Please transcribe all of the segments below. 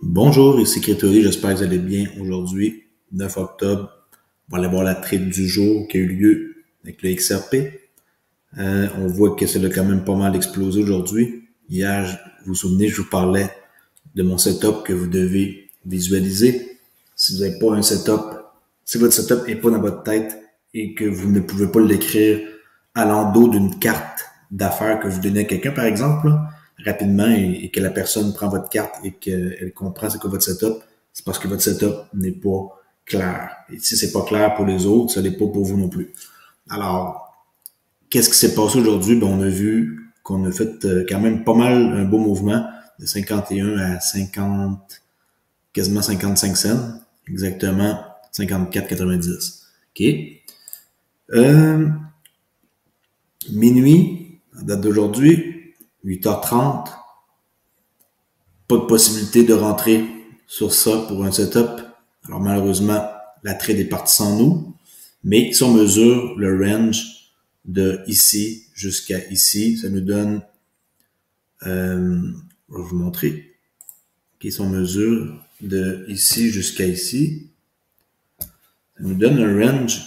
Bonjour, ici Crétory, j'espère que vous allez bien. Aujourd'hui, 9 octobre, on va aller voir la trade du jour qui a eu lieu avec le XRP. Euh, on voit que ça a quand même pas mal explosé aujourd'hui. Hier, vous vous souvenez, je vous parlais de mon setup que vous devez visualiser. Si vous n'avez pas un setup, si votre setup n'est pas dans votre tête et que vous ne pouvez pas l'écrire à l'endos d'une carte d'affaires que vous donnez à quelqu'un, par exemple, rapidement et, que la personne prend votre carte et qu'elle comprend c'est quoi votre setup, c'est parce que votre setup n'est pas clair. Et si c'est pas clair pour les autres, ça n'est pas pour vous non plus. Alors, qu'est-ce qui s'est passé aujourd'hui? Ben, on a vu qu'on a fait euh, quand même pas mal un beau mouvement de 51 à 50, quasiment 55 cents, exactement 54,90. OK? Euh, minuit, date d'aujourd'hui, 8h30. Pas de possibilité de rentrer sur ça pour un setup. Alors malheureusement, la trade est partie sans nous. Mais si on mesure le range de ici jusqu'à ici, ça nous donne, euh, je vais vous montrer. Si on mesure de ici jusqu'à ici, ça nous donne un range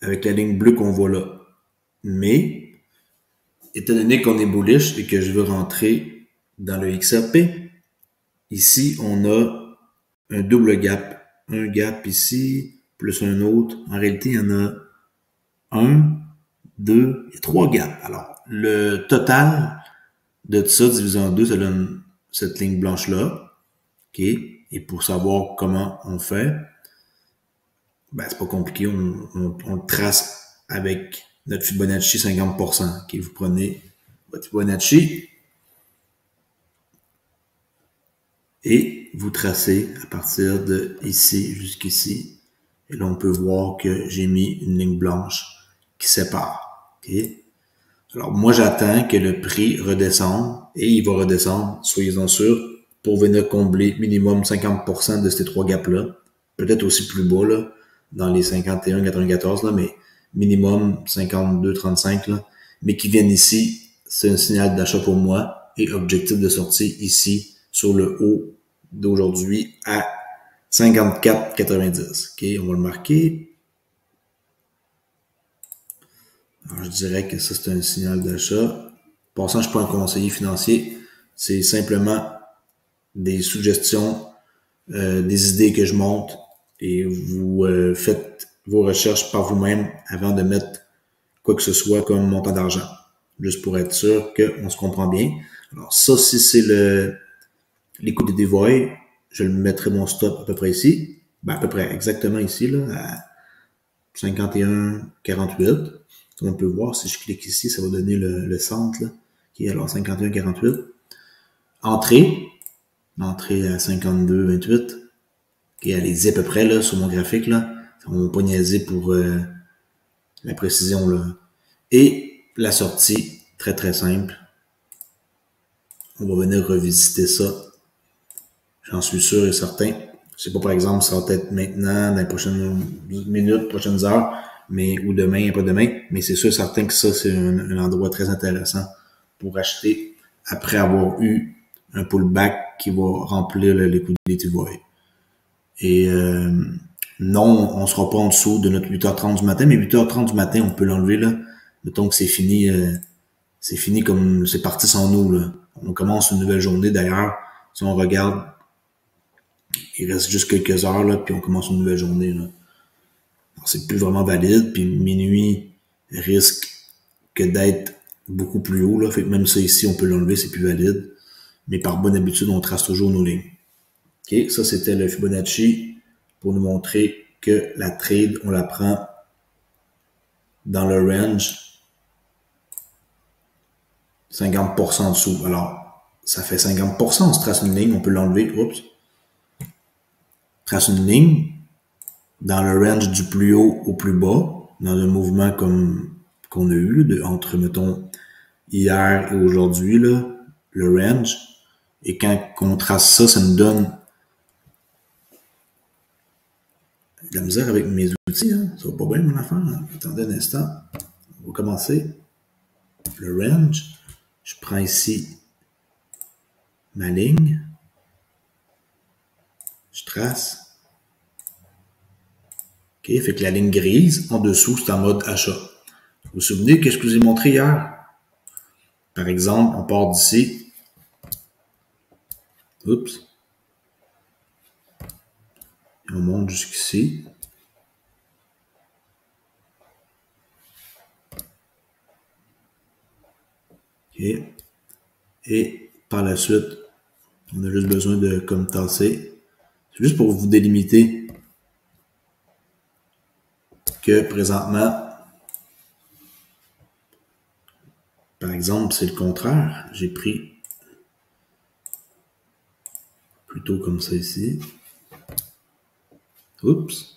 avec la ligne bleue qu'on voit là. Mais étant donné qu'on est bullish et que je veux rentrer dans le XRP, ici, on a un double gap. Un gap ici, plus un autre. En réalité, il y en a un, deux et trois gaps. Alors, le total de ça divisé en deux, ça donne cette ligne blanche-là. OK? Et pour savoir comment on fait, ben, c'est pas compliqué. On, on, on trace avec notre Fibonacci 50%. qui Vous prenez votre Fibonacci et vous tracez à partir de ici jusqu'ici. Et là, on peut voir que j'ai mis une ligne blanche qui sépare. Alors, moi, j'attends que le prix redescende et il va redescendre, soyez-en sûrs, pour venir combler minimum 50% de ces trois gaps-là. Peut-être aussi plus bas, là, dans les 51, 94, là, mais minimum 52-35, là, mais qui viennent ici, c'est un signal d'achat pour moi et objectif de sortie ici sur le haut d'aujourd'hui à 54,90. OK, on va le marquer. Alors, je dirais que ça, c'est un signal d'achat. Passant, je suis pas un conseiller financier. C'est simplement des suggestions, euh, des idées que je monte et vous euh, faites vos recherches par vous-même avant de mettre quoi que ce soit comme montant d'argent. Juste pour être sûr qu'on se comprend bien. Alors ça, si c'est le les coûts de dévoy, je le mettrai mon stop à peu près ici. Ben, à peu près exactement ici, là, à 51,48. On peut voir, si je clique ici, ça va donner le, centre, là, qui est alors 51,48. Entrée. Entrée à 52,28. Qui est à peu près, là, sur mon graphique, là. On pas niaiser pour euh, la précision là. Et la sortie, très très simple. On va venir revisiter ça. J'en suis sûr et certain. Je sais pas par exemple, ça va être maintenant, dans les prochaines minutes, prochaines heures, mais ou demain, pas demain. Mais c'est sûr et certain que ça, c'est un, endroit très intéressant pour acheter après avoir eu un pullback qui va remplir le liquidity void. Et euh, non, on sera pas en dessous de notre 8h30 du matin, mais 8h30 du matin, on peut l'enlever là. Mettons que c'est fini, euh, c'est fini comme c'est parti sans nous là. On commence une nouvelle journée d'ailleurs. Si on regarde, il reste juste quelques heures là, puis on commence une nouvelle journée là. C'est plus vraiment valide, puis minuit risque que d'être beaucoup plus haut là. Fait que même ça ici, on peut l'enlever, c'est plus valide. Mais par bonne habitude, on trace toujours nos lignes. Ok, ça c'était le Fibonacci pour nous montrer que la trade, on la prend dans le range 50% en dessous. Alors, ça fait 50%, on se trace une ligne, on peut l'enlever, oups. Trace une ligne dans le range du plus haut au plus bas, dans un mouvement comme qu'on a eu, de, entre, mettons, hier et aujourd'hui, le range. Et quand on trace ça, ça nous donne de la misère avec mes outils, hein. ça va pas bien mon affaire. Attendez un instant. On va commencer. Le range. Je prends ici ma ligne. trace. OK, fait que la ligne grise en dessous, c'est en mode achat. Vous vous souvenez que je vous ai montré hier? Par exemple, on part d'ici. Oups. On monte jusqu'ici. Et par la suite, on a juste besoin de comme tasser. C'est juste pour vous délimiter que présentement, par exemple, c'est le contraire. J'ai pris plutôt comme ça ici. Oups.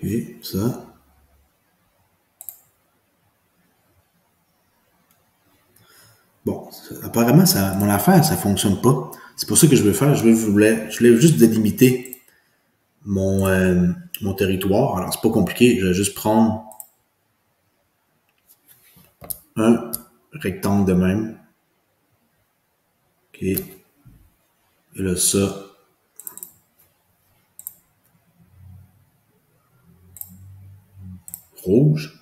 Et ça. Bon, apparemment, ça, mon affaire, ça fonctionne pas. C'est pour ça que je veux faire. Je voulais, je voulais juste délimiter mon, euh, mon territoire. Alors, c'est pas compliqué. Je vais juste prendre un rectangle de même. OK. Et là, ça, rouge.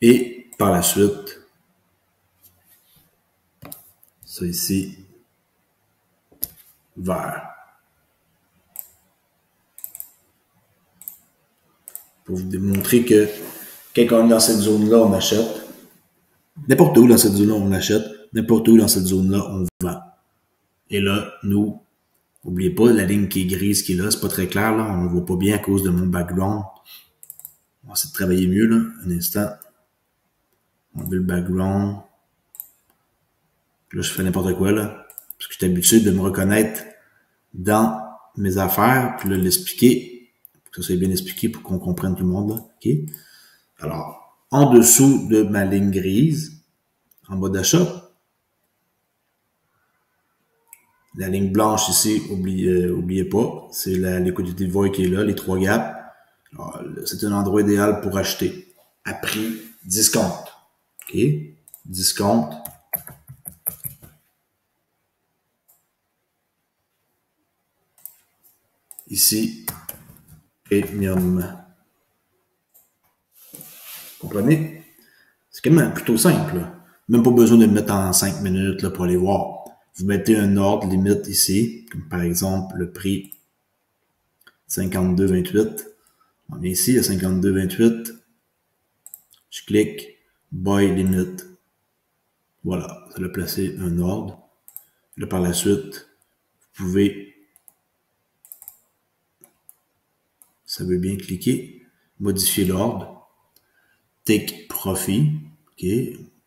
Et par la suite, ça ici, vert. Pour vous démontrer que quand on est dans cette zone-là, on achète. N'importe où dans cette zone-là, on achète. N'importe où dans cette zone-là, on vend. Et là, nous, N'oubliez pas, la ligne qui est grise qui est là, c'est pas très clair, là. On ne voit pas bien à cause de mon background. On va essayer de travailler mieux, là. Un instant. On veut le background. Là, je fais n'importe quoi, là. Parce que je suis habitué de me reconnaître dans mes affaires, puis là, l'expliquer. Que ça soit bien expliqué pour qu'on comprenne tout le monde? Alors, en dessous de ma ligne grise, en bas d'achat, la ligne blanche ici, euh, oubliez pas, c'est la liquidité void qui est là, les trois gaps. C'est un endroit idéal pour acheter à prix discount. OK? Discount. Ici, premium. Comprenez? C'est quand même plutôt simple. Même pas besoin de le mettre en 5 minutes là, pour aller voir vous mettez un ordre limite ici, comme par exemple le prix 52,28. On vient ici à 52,28. Je clique Buy Limit. Voilà, ça va placer un ordre. Là, par la suite, vous pouvez, ça veut bien cliquer, modifier l'ordre. Take Profit, OK,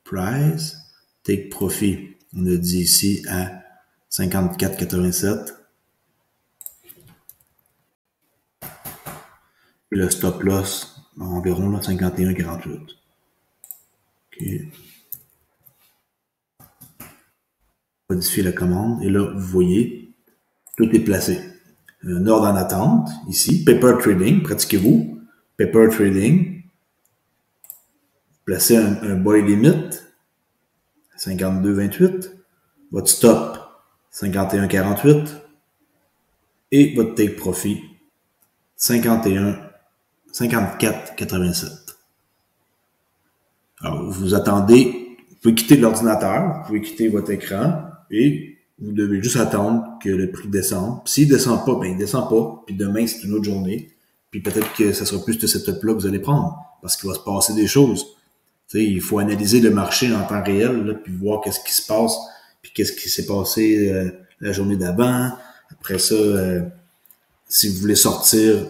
Price, Take Profit on a dit ici à 54,87. Et le stop loss, environ là, 51,48. OK. Modifier la commande. Et là, vous voyez, tout est placé. Un ordre en attente, ici. Paper Trading, pratiquez-vous. Paper Trading. Placez un, un buy limit 52,28. Votre stop, 51,48. Et votre take profit, 51, 54,87. Alors, vous attendez, vous pouvez quitter l'ordinateur, vous pouvez quitter votre écran et vous devez juste attendre que le prix descende. S'il descend pas, ben il descend pas. Puis demain, c'est une autre journée. Puis peut-être que ce sera plus de setup-là que vous allez prendre. Parce qu'il va se passer des choses il faut analyser le marché en temps réel, puis voir qu'est-ce qui se passe, puis qu'est-ce qui s'est passé euh, la journée d'avant. Après ça, euh, si vous voulez sortir,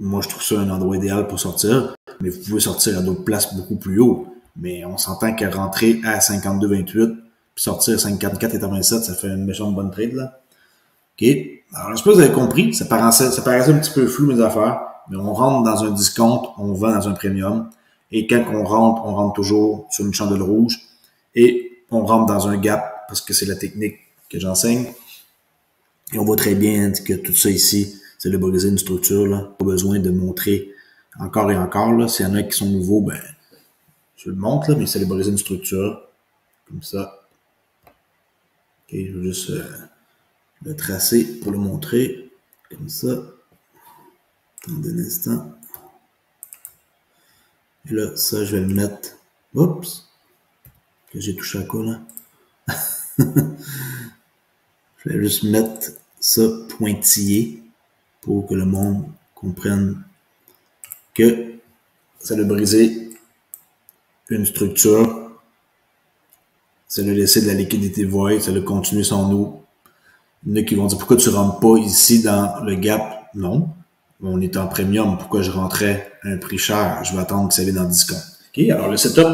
moi je trouve ça un endroit idéal pour sortir, mais vous pouvez sortir à d'autres places beaucoup plus haut. Mais on s'entend qu'à rentrer à 52,28 puis sortir à 54,87, ça fait une méchante bonne trade là. OK. Alors, je sais pas si vous avez compris, ça paraissait, ça paraissait un petit peu flou mes affaires, mais on rentre dans un discount, on vend dans un premium. Et quand on rentre, on rentre toujours sur une chandelle rouge et on rentre dans un gap parce que c'est la technique que j'enseigne. Et on voit très bien que tout ça ici, célébriser une structure, là. Pas besoin de montrer encore et encore, là. S'il y en a qui sont nouveaux, ben, je le montre, là, mais célébriser une structure. Comme ça. Je vais juste euh, le tracer pour le montrer. Comme ça. Attendez un instant. Et là, ça, je vais le mettre. Oups! J'ai touché à quoi, là? je vais juste mettre ça pointillé pour que le monde comprenne que ça a brisé une structure, ça a laissé de la liquidité void, ça a continué sans nous. Il y en a qui vont dire pourquoi tu rentres pas ici dans le gap? Non. On est en premium, pourquoi je rentrais à un prix cher? Je vais attendre que ça aille dans le discount. OK? Alors le setup,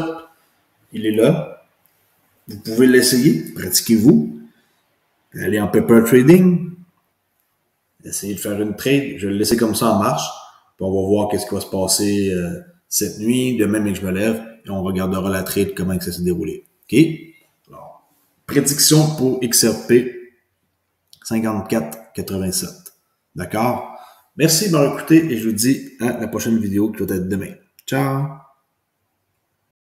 il est là. Vous pouvez l'essayer, pratiquez-vous. Allez en paper trading, essayez de faire une trade. Je vais le laisser comme ça en marche. Puis on va voir qu'est-ce qui va se passer euh, cette nuit, demain, mais que je me lève, et on regardera la trade, comment ça s'est déroulé. OK? Prédiction pour XRP 54,87. D'accord? Merci de m'avoir écouté et je vous dis à la prochaine vidéo qui va être demain. Ciao!